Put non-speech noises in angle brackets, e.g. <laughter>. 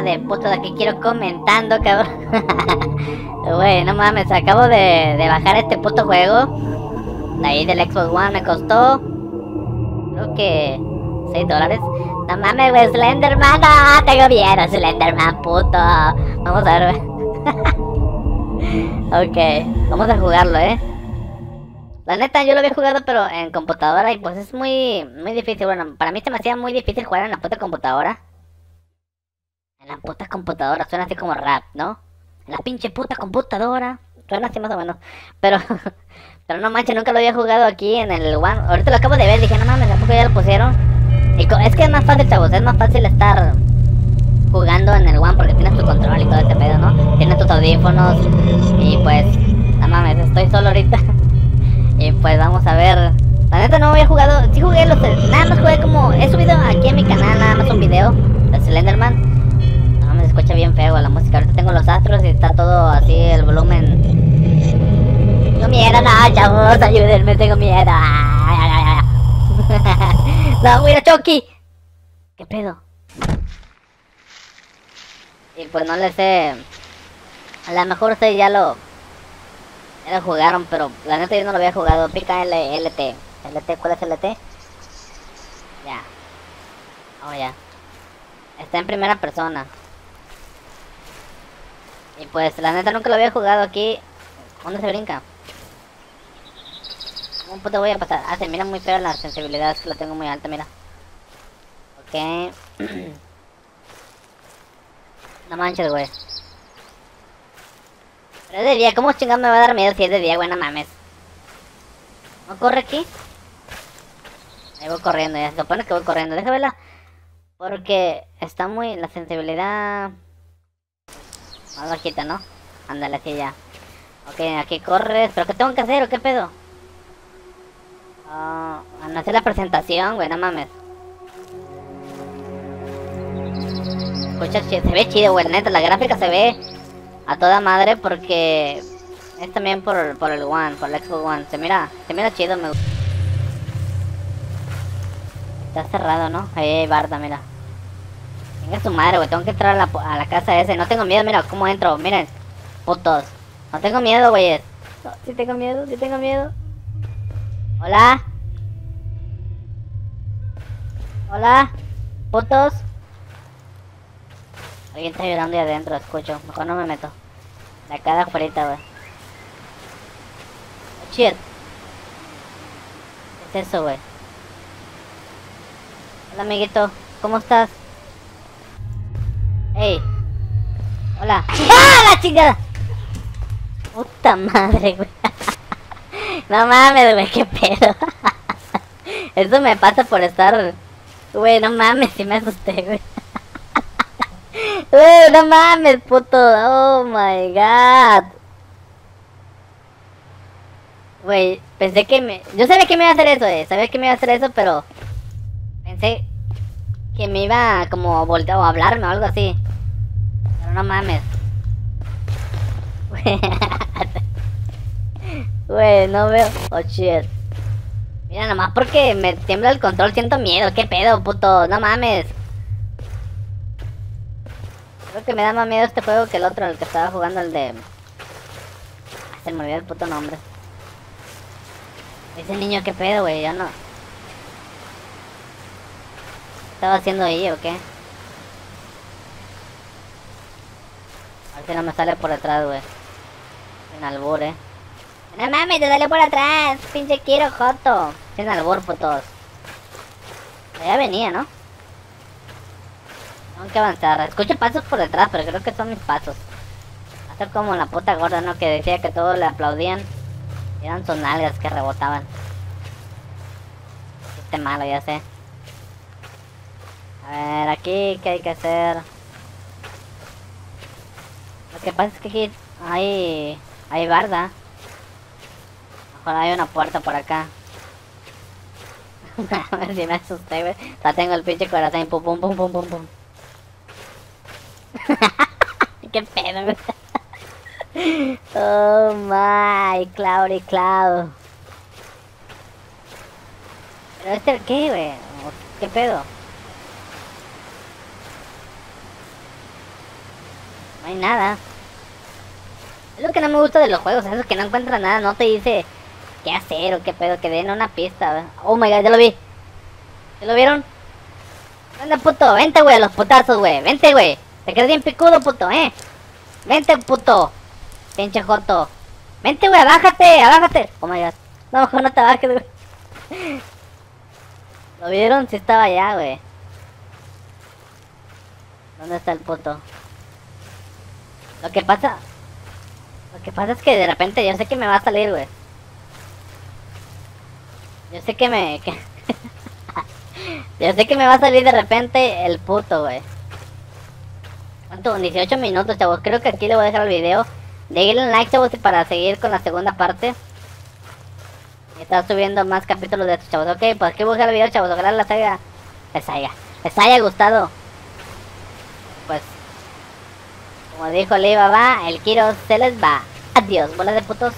de puto de que quiero comentando, cabrón. <laughs> Güey, no mames, acabo de, de bajar este puto juego. De ahí del Xbox One me costó. Creo que 6 dólares. No mames, güey, Slenderman, no, tengo miedo, Slenderman, puto. Vamos a ver, <laughs> ok, vamos a jugarlo, eh. La neta, yo lo había jugado, pero en computadora, y pues es muy, muy difícil. Bueno, para mí se me hacía muy difícil jugar en la puta computadora. En la puta computadora, suena así como rap, ¿no? En la pinche puta computadora. Suena así más o menos. Pero, <laughs> pero no manches, nunca lo había jugado aquí en el One. Ahorita lo acabo de ver, dije, no mames, tampoco ya lo pusieron? Y es que es más fácil, chavos, es más fácil estar jugando en el One porque tienes tu control y todo este pedo, ¿no? Tienes tus audífonos y pues, no mames, estoy solo ahorita. <laughs> y pues vamos a ver. La neta no había jugado, sí jugué los, nada más jugué como, he subido aquí en mi canal nada más un video de Slenderman bien feo la música. Ahorita tengo los astros y está todo así, el volumen. Tengo miedo, no, chavos, ayúdenme, tengo miedo. <laughs> no, mira, Chucky. ¿Qué pedo? Y pues no le sé. A lo mejor lo. Ya lo jugaron, pero la neta yo no lo había jugado. Pica L, LT. LT, ¿cuál es LT? Ya. Oh, ya. Está en primera persona. Y pues la neta nunca lo había jugado aquí. ¿Dónde se brinca? ¿Cómo puto voy a pasar? Ah, se mira muy feo la sensibilidad, es que la tengo muy alta, mira. Ok. <clears throat> no manches, güey. Pero es de día, ¿cómo chingado me va a dar miedo si es de día, güey? Mames. ¿No corre aquí? Ahí voy corriendo, ya se supone que voy corriendo. Déjame verla. Porque está muy... La sensibilidad... Más bajita, ¿no? Ándale, así ya. Ok, aquí corres. ¿Pero qué tengo que hacer o qué pedo? Ah, no hacer la presentación, güey, no mames. Escucha, se ve chido, güey, neta, la gráfica se ve a toda madre porque es también por, por el One, por el Xbox One. Se mira, se mira chido, me. Está cerrado, ¿no? Ahí hay barda, mira. Venga su madre, güey. Tengo que entrar a la, a la casa ese. No tengo miedo, mira cómo entro. Miren, putos. No tengo miedo, güey. No, sí tengo miedo, sí tengo miedo. Hola. Hola. Putos. Alguien está llorando ahí adentro, escucho. Mejor no me meto. La cara afuera, güey. Oh, shit. ¿Qué es eso, güey? Hola, amiguito. ¿Cómo estás? Hola. ¡Ah, la chingada! Puta madre, güey. <laughs> No mames, güey, qué pedo. <laughs> Eso me pasa por estar... Güey, no mames, si me asusté, güey. <laughs> Güey, no mames, puto. Oh my god. Güey, pensé que me... Yo sabía que me iba a hacer eso, eh. Sabía que me iba a hacer eso, pero... Pensé que me iba como voltear o hablarme o algo así. No mames. Güey, no veo. Oh shit. Mira, nomás porque me tiembla el control siento miedo. ¿Qué pedo, puto? No mames. Creo que me da más miedo este juego que el otro, el que estaba jugando, el de... Se me olvidó el puto nombre. Ese niño, ¿qué pedo, güey? Yo no... estaba haciendo ahí o qué? A ver si no me sale por atrás, güey. En albur, eh. No mames, te sale por atrás. Pinche quiero joto. En albur, putos. Ya venía, ¿no? Tengo que avanzar. Escucho pasos por detrás, pero creo que son mis pasos. Ser como la puta gorda, ¿no? Que decía que todos le aplaudían. Eran sus nalgas que rebotaban. Este malo, ya sé. A ver, aquí, ¿qué hay que hacer? Que pasa es que aquí hay... Hay barda. Mejor hay una puerta por acá. <laughs> A ver si me asusté, güey. Tengo el pinche corazón. Pum, pum, pum, pum, pum, pum. <laughs> Qué pedo, güey. <laughs> Oh my, Cloudy Cloud. ¿Pero este qué, güey? ¿Qué pedo? No hay nada. Es lo que no me gusta de los juegos, eso que no encuentra nada, no te dice qué hacer o qué pedo, que den una pista. Oh my god, ya lo vi. ¿Ya lo vieron? Anda puto, vente güey a los putazos, güey. Vente, güey. Te quedas bien picudo, puto, eh. Vente, puto. Pinche joto. Vente, güey, abájate, abájate. Oh my god. No, mejor <laughs> no te bajes, güey. ¿Lo vieron? Sí estaba allá, güey. ¿Dónde está el puto? Lo que pasa... Lo que pasa es que de repente yo sé que me va a salir, güey. Yo sé que me... <laughs> yo sé que me va a salir de repente el puto, güey. ¿Cuánto? 18 minutos, chavos. Creo que aquí le voy a dejar el video. Déjenle un like, chavos, para seguir con la segunda parte. Y estar subiendo más capítulos de estos, chavos. Ok, pues aquí voy el video, chavos. Ojalá les haya... Les haya... Les haya gustado. Pues... Como dijo Alibaba, el Kiro se les va. Adiós, bola de putos.